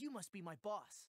You must be my boss.